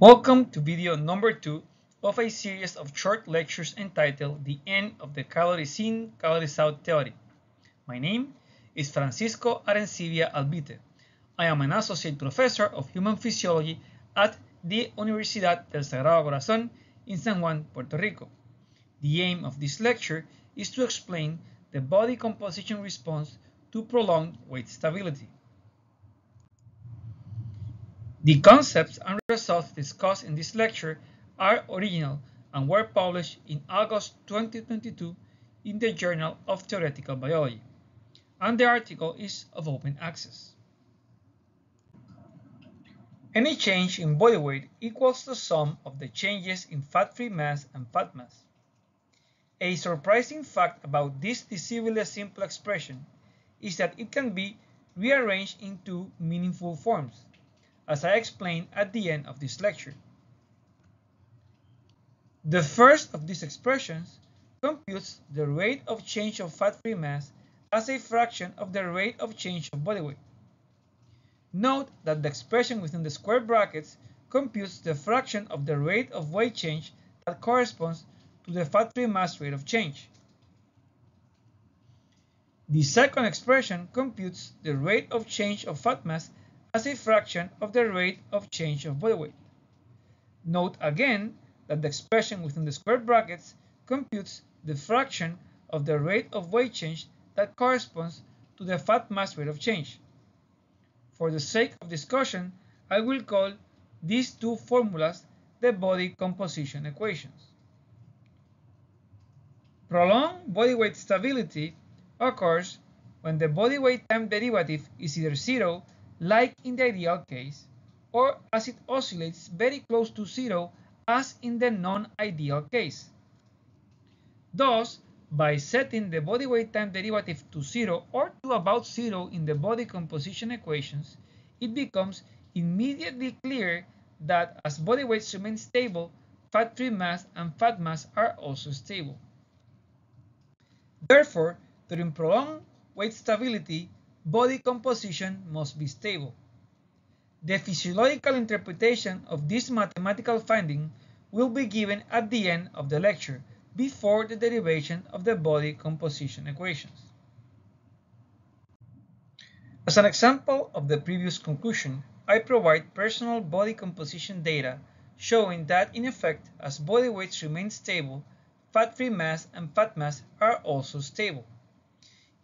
Welcome to video number 2 of a series of short lectures entitled The End of the Calories In, Calories Out Theory. My name is Francisco Arencibia Albite. I am an associate professor of human physiology at the Universidad del Sagrado Corazón in San Juan, Puerto Rico. The aim of this lecture is to explain the body composition response to prolonged weight stability. The concepts and results discussed in this lecture are original and were published in August 2022 in the Journal of Theoretical Biology, and the article is of open access. Any change in body weight equals the sum of the changes in fat-free mass and fat mass. A surprising fact about this decisively simple expression is that it can be rearranged into meaningful forms as I explained at the end of this lecture. The first of these expressions computes the rate of change of fat-free mass as a fraction of the rate of change of body weight. Note that the expression within the square brackets computes the fraction of the rate of weight change that corresponds to the fat-free mass rate of change. The second expression computes the rate of change of fat mass as a fraction of the rate of change of body weight. Note again that the expression within the square brackets computes the fraction of the rate of weight change that corresponds to the fat mass rate of change. For the sake of discussion, I will call these two formulas the body composition equations. Prolonged body weight stability occurs when the body weight time derivative is either zero like in the ideal case, or as it oscillates very close to zero as in the non-ideal case. Thus, by setting the body weight time derivative to zero or to about zero in the body composition equations, it becomes immediately clear that as body weights remain stable, fat-free mass and fat mass are also stable. Therefore, during prolonged weight stability, body composition must be stable. The physiological interpretation of this mathematical finding will be given at the end of the lecture before the derivation of the body composition equations. As an example of the previous conclusion, I provide personal body composition data showing that in effect, as body weights remain stable, fat-free mass and fat mass are also stable.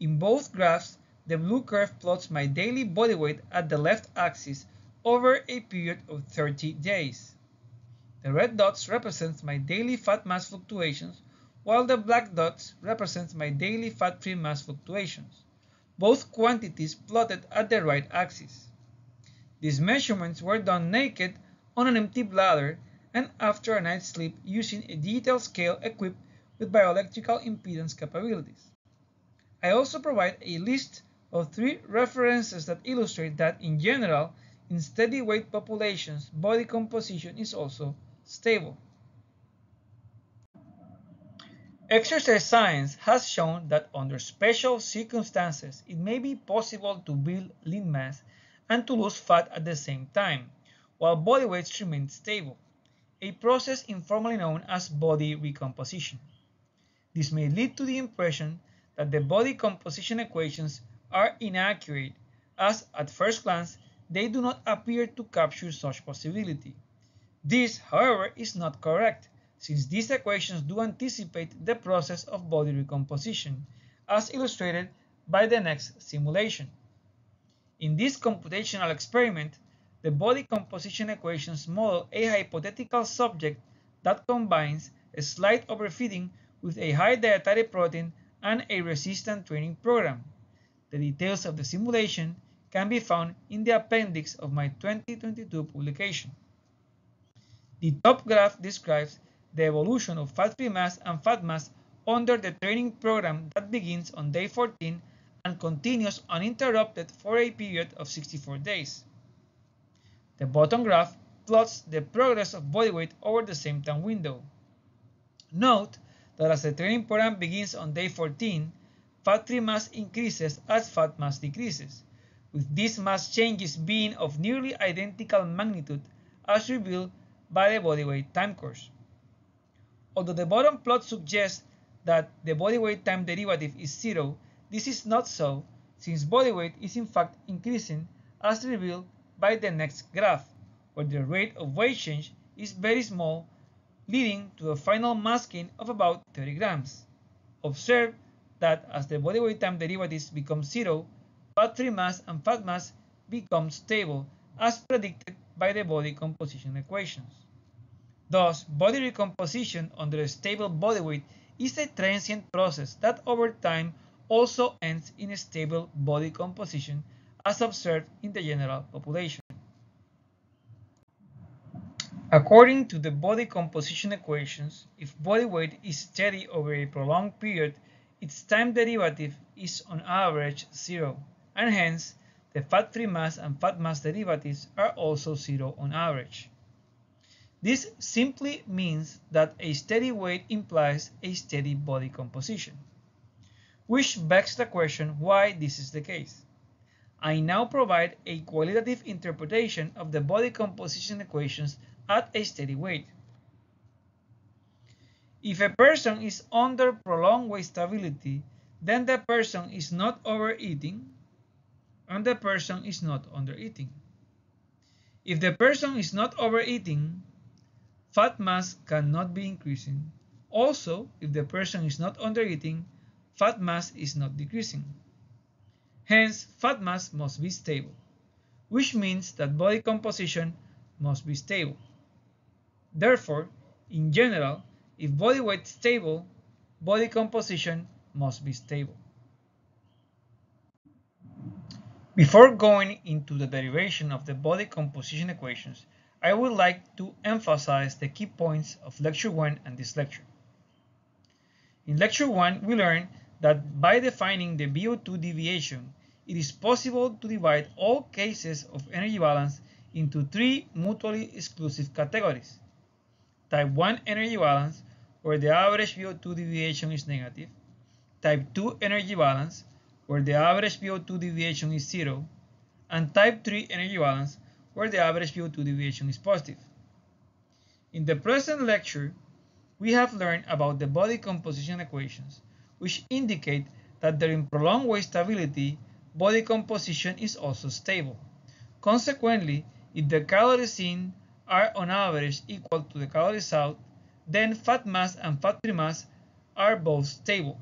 In both graphs, the blue curve plots my daily body weight at the left axis over a period of 30 days. The red dots represent my daily fat mass fluctuations, while the black dots represent my daily fat-free mass fluctuations, both quantities plotted at the right axis. These measurements were done naked on an empty bladder and after a night's sleep using a digital scale equipped with bioelectrical impedance capabilities. I also provide a list of three references that illustrate that in general, in steady weight populations, body composition is also stable. Exercise science has shown that under special circumstances, it may be possible to build lean mass and to lose fat at the same time, while body weights remain stable, a process informally known as body recomposition. This may lead to the impression that the body composition equations are inaccurate as at first glance they do not appear to capture such possibility. This, however, is not correct, since these equations do anticipate the process of body recomposition, as illustrated by the next simulation. In this computational experiment, the body composition equations model a hypothetical subject that combines a slight overfeeding with a high dietary protein and a resistant training program. The details of the simulation can be found in the appendix of my 2022 publication. The top graph describes the evolution of fat-free mass and fat mass under the training program that begins on day 14 and continues uninterrupted for a period of 64 days. The bottom graph plots the progress of body weight over the same time window. Note that as the training program begins on day 14, fat-free mass increases as fat mass decreases, with these mass changes being of nearly identical magnitude as revealed by the body weight time course. Although the bottom plot suggests that the body weight time derivative is zero, this is not so since body weight is in fact increasing as revealed by the next graph, where the rate of weight change is very small, leading to a final mass gain of about 30 grams. Observe that as the body weight time derivatives become zero, fat-free mass and fat mass become stable as predicted by the body composition equations. Thus, body recomposition under a stable body weight is a transient process that over time also ends in a stable body composition as observed in the general population. According to the body composition equations, if body weight is steady over a prolonged period, its time derivative is on average zero, and hence the fat-free mass and fat mass derivatives are also zero on average. This simply means that a steady weight implies a steady body composition, which begs the question why this is the case. I now provide a qualitative interpretation of the body composition equations at a steady weight. If a person is under prolonged weight stability, then the person is not overeating and the person is not undereating. If the person is not overeating, fat mass cannot be increasing. Also, if the person is not undereating, fat mass is not decreasing. Hence, fat mass must be stable, which means that body composition must be stable. Therefore, in general, if body weight is stable, body composition must be stable. Before going into the derivation of the body composition equations, I would like to emphasize the key points of Lecture 1 and this lecture. In Lecture 1, we learned that by defining the VO2 deviation, it is possible to divide all cases of energy balance into three mutually exclusive categories. Type 1 energy balance, where the average VO2 deviation is negative. Type 2 energy balance, where the average VO2 deviation is zero, and type 3 energy balance, where the average VO2 deviation is positive. In the present lecture, we have learned about the body composition equations, which indicate that during prolonged weight stability, body composition is also stable. Consequently, if the calories in are on average equal to the calories out, then fat mass and fat-free mass are both stable.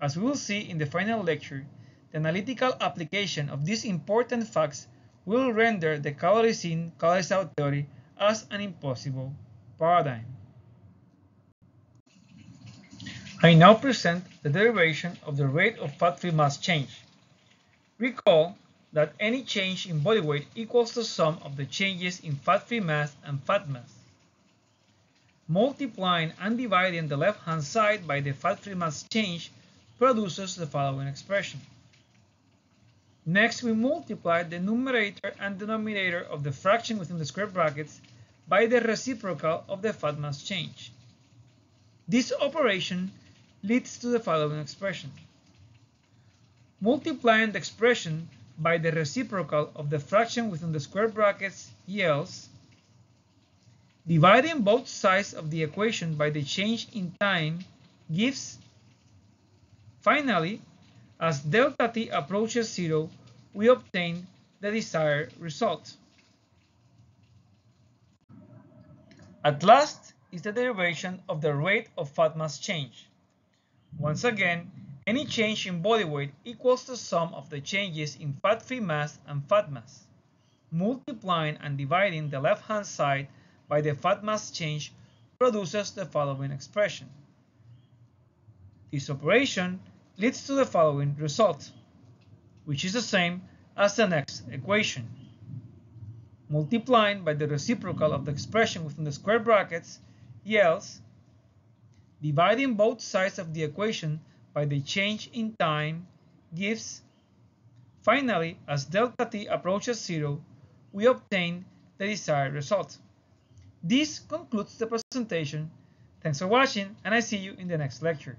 As we will see in the final lecture, the analytical application of these important facts will render the calories in, calories out theory as an impossible paradigm. I now present the derivation of the rate of fat-free mass change. Recall that any change in body weight equals the sum of the changes in fat-free mass and fat mass. Multiplying and dividing the left-hand side by the fat-free mass change produces the following expression. Next, we multiply the numerator and denominator of the fraction within the square brackets by the reciprocal of the fat mass change. This operation leads to the following expression. Multiplying the expression by the reciprocal of the fraction within the square brackets yields dividing both sides of the equation by the change in time gives Finally, as delta t approaches zero, we obtain the desired result. At last is the derivation of the rate of fat mass change. Once again, any change in body weight equals the sum of the changes in fat-free mass and fat mass. Multiplying and dividing the left-hand side by the fat mass change produces the following expression. This operation leads to the following result, which is the same as the next equation. Multiplying by the reciprocal of the expression within the square brackets yields dividing both sides of the equation by the change in time gives finally as delta t approaches zero we obtain the desired result. This concludes the presentation. Thanks for watching and I see you in the next lecture.